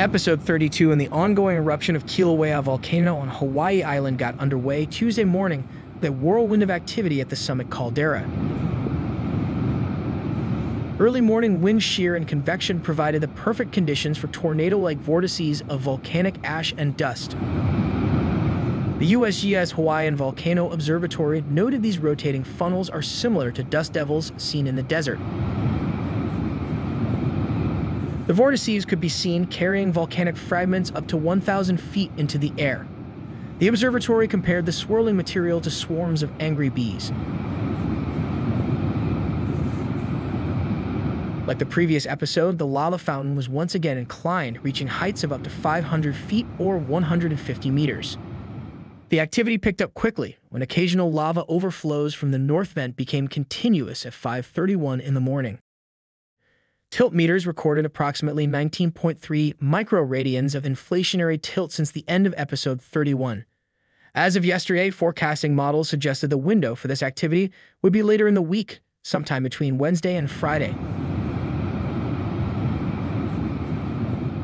Episode 32 and the ongoing eruption of Kilauea volcano on Hawaii Island got underway Tuesday morning with a whirlwind of activity at the summit caldera. Early morning wind shear and convection provided the perfect conditions for tornado-like vortices of volcanic ash and dust. The USGS Hawaiian Volcano Observatory noted these rotating funnels are similar to dust devils seen in the desert. The vortices could be seen carrying volcanic fragments up to 1,000 feet into the air. The observatory compared the swirling material to swarms of angry bees. Like the previous episode, the lava fountain was once again inclined, reaching heights of up to 500 feet or 150 meters. The activity picked up quickly when occasional lava overflows from the north vent became continuous at 5:31 in the morning. Tilt meters recorded approximately 19.3 microradians of inflationary tilt since the end of episode 31. As of yesterday, forecasting models suggested the window for this activity would be later in the week, sometime between Wednesday and Friday.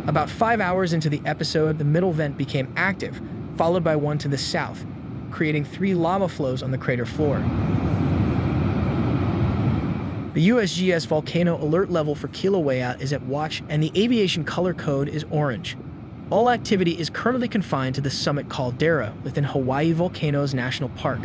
About five hours into the episode, the middle vent became active, followed by one to the south, creating three lava flows on the crater floor. The USGS volcano alert level for Kilauea is at watch and the aviation color code is orange. All activity is currently confined to the summit caldera within Hawaii Volcanoes National Park.